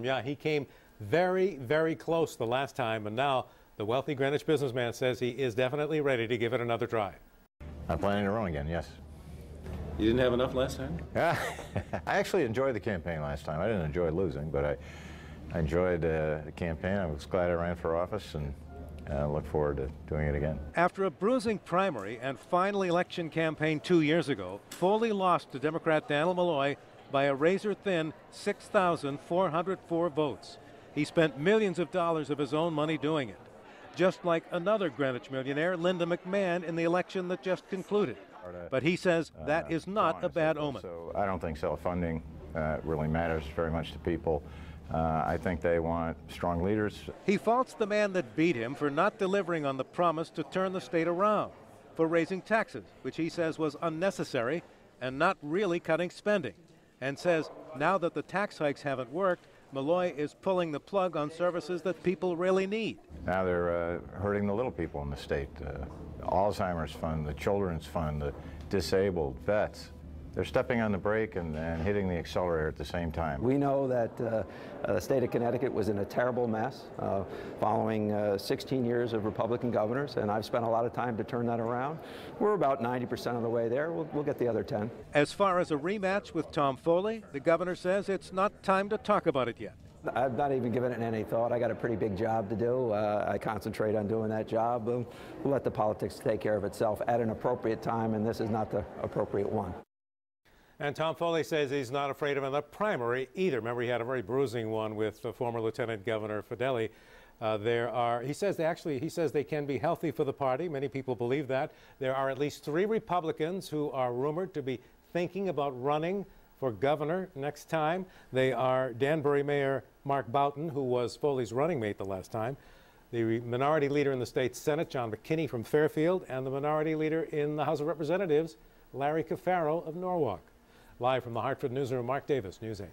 Yeah, he came very, very close the last time, and now the wealthy Greenwich businessman says he is definitely ready to give it another try. I'm planning to run again, yes. You didn't have enough last time? Yeah, I actually enjoyed the campaign last time. I didn't enjoy losing, but I, I enjoyed uh, the campaign. I was glad I ran for office and uh, look forward to doing it again. After a bruising primary and final election campaign two years ago, Foley lost to Democrat Dannel Malloy by a razor thin 6,404 votes. He spent millions of dollars of his own money doing it, just like another Greenwich millionaire, Linda McMahon, in the election that just concluded. But he says that is not a bad omen. So I don't think self-funding uh, really matters very much to people. Uh, I think they want strong leaders. He faults the man that beat him for not delivering on the promise to turn the state around, for raising taxes, which he says was unnecessary, and not really cutting spending, and says now that the tax hikes haven't worked, Malloy is pulling the plug on services that people really need. Now they're uh, hurting the little people in the state. Uh, Alzheimer's Fund, the Children's Fund, the disabled, vets. They're stepping on the brake and, and, hitting the accelerator at the same time. We know that uh, uh, the state of Connecticut was in a terrible mess uh, following uh, 16 years of Republican governors, and I've spent a lot of time to turn that around. We're about 90% of the way there. We'll, we'll get the other 10. As far as a rematch with Tom Foley, the governor says it's not time to talk about it yet. I've not even given it any thought. I got a pretty big job to do. Uh, I concentrate on doing that job. We'll let the politics take care of itself at an appropriate time, and this is not the appropriate one. And Tom Foley says he's not afraid of another primary either. Remember, he had a very bruising one with the former Lieutenant Governor Fedele. Uh, there are, he says they actually, he says they can be healthy for the party. Many people believe that. There are at least three Republicans who are rumored to be thinking about running for governor next time. They are Danbury Mayor Mark Boughton, who was Foley's running mate the last time, the minority leader in the state Senate, John McKinney from Fairfield, and the minority leader in the House of Representatives, Larry Cafero of Norwalk. Live from the Hartford Newsroom, Mark Davis, News 8.